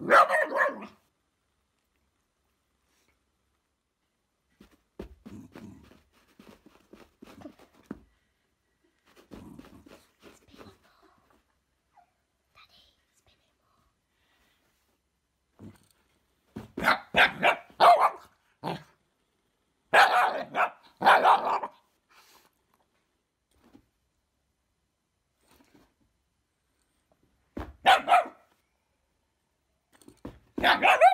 No, Ha, ha, ha.